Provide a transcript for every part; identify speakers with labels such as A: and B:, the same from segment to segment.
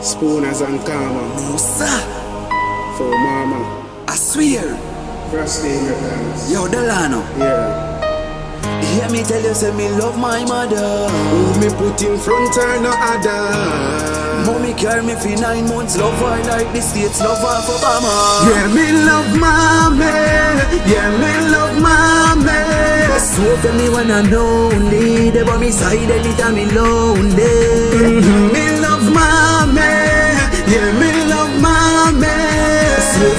A: Spoonaz and Kaama.
B: Musa,
A: For mama.
B: I swear.
A: First day records.
B: Yo, Delano.
A: Yeah.
B: Hear me tell you, say me love my mother.
A: Who me put in front or no other.
B: Mommy carry me for nine months. Love her like the states, love her for Obama.
A: Yeah, me love mommy. Yeah, me love mommy.
B: So for me when I'm lonely, they by me side anytime me lonely.
A: Mm-hmm. Me love mommy.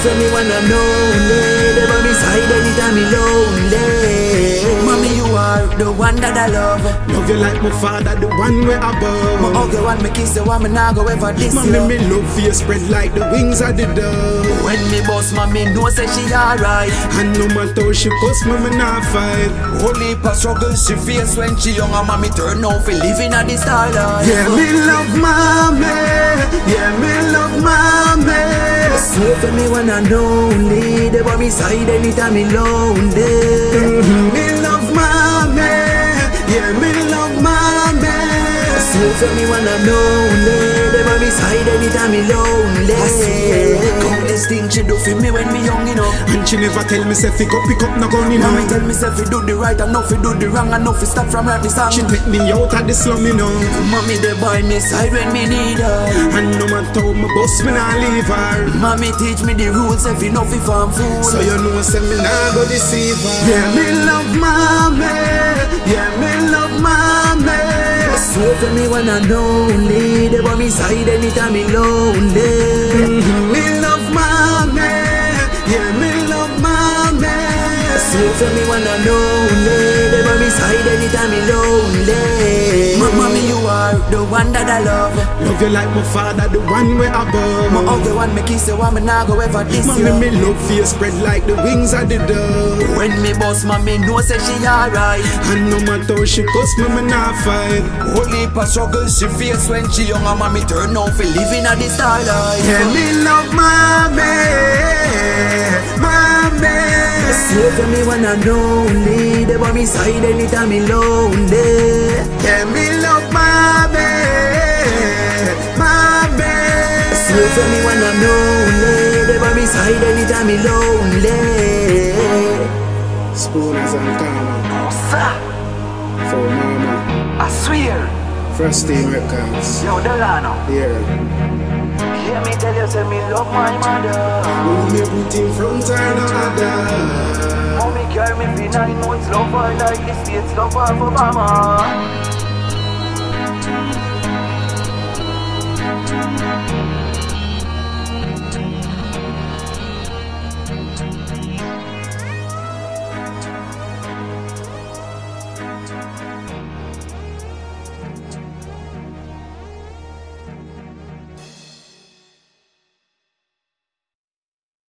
B: For me when I'm lonely, they by me side anytime me lonely. Mommy, you are the one that I love.
A: Love you like my father, the one way above My
B: ugly one, me kiss the one, me nah go ever diss
A: Mommy,
B: you.
A: me love you spread like the wings of the dove.
B: When me boss, mommy know say she alright.
A: And no matter how she cuss me, me not fight.
B: Only for struggles she face when she young and mommy turn out for living at the star life.
A: Yeah, me love mommy. Yeah, me love mommy.
B: For me when I'm lonely, they by me side anytime me lonely.
A: Me love mommy. Yeah, me love mommy.
B: So for me when I'm lonely, they by side anytime me lonely. I swear, countless things she do for me when me young enough.
A: And she never tell me say pick up, pick up, no gun you
B: Mommy
A: know.
B: tell me say fi do the right and no fi do the wrong and no fi stop from hurt me song.
A: She take me out of the slum, you know.
B: Mommy they by me side when me need her.
A: And no matter how my boss, me nah leave her.
B: Mommy teach me the rules if you know fi farm food.
A: So you know, say me nah go deceive her. Yeah, me love mommy.
B: So for me when I'm lonely, they by me side anytime me lonely.
A: Me love mommy. Yeah, me love mommy.
B: So for me when I'm lonely, they by me side anytime me lonely. The one that I love.
A: Love you like my father, the one way above.
B: My other one, me kiss the one, me nah go ever diss
A: Mommy,
B: you.
A: me love you spread like the wings of the dove.
B: When me boss, mommy know say she alright.
A: And no matter how she cuss me, me not fight.
B: Only for struggles she face when she young and mommy turn out for living at the star life.
A: Yeah, me love mommy, mommy.
B: For me when I'm lonely, they by me side anytime me lonely.
A: Yeah, me
B: Slow for me when I'm lonely They by me side anytime I'm lonely.
A: Spoon Spoonaz and Kaama
B: Musa
A: For Mama
B: I swear.
A: First team Records.
B: Yo Delano
A: Yeah.
B: Hear me tell you, say me love my mother.
A: Who me put in front and another.
B: Mommy carry me fin I know it's love I like the states love for mama. Thank